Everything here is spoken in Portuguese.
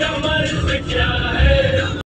कमर से क्या